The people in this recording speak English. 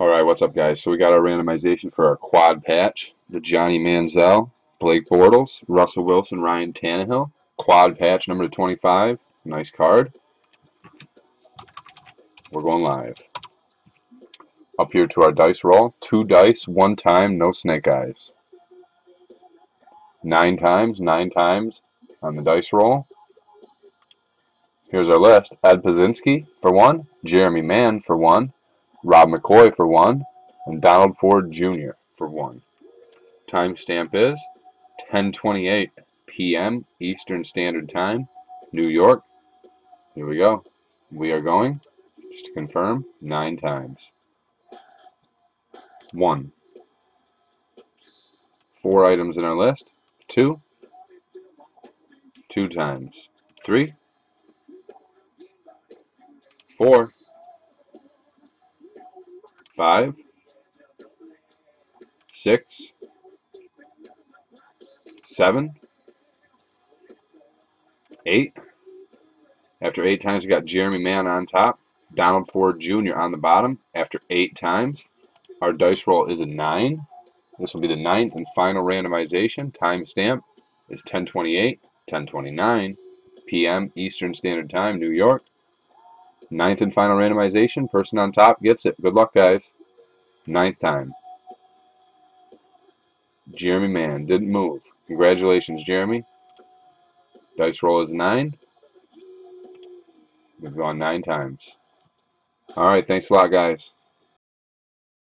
Alright, what's up guys? So we got our randomization for our quad patch. The Johnny Manziel, Blake Bortles, Russell Wilson, Ryan Tannehill. Quad patch number 25. Nice card. We're going live. Up here to our dice roll. Two dice, one time, no snake eyes. Nine times, nine times on the dice roll. Here's our list. Ed Pazinski for one. Jeremy Mann for one. Rob McCoy for one, and Donald Ford Jr. for one. Timestamp is 10:28 p.m. Eastern Standard Time, New York. Here we go. We are going, just to confirm, nine times. One. Four items in our list. Two. Two times. Three. Four five, six, seven, eight. After eight times, we got Jeremy Mann on top, Donald Ford Jr. on the bottom. After eight times, our dice roll is a nine. This will be the ninth and final randomization. Timestamp is 1028, 1029 p.m. Eastern Standard Time, New York. Ninth and final randomization. Person on top gets it. Good luck, guys. Ninth time. Jeremy Mann didn't move. Congratulations, Jeremy. Dice roll is nine. We've gone nine times. Alright, thanks a lot, guys.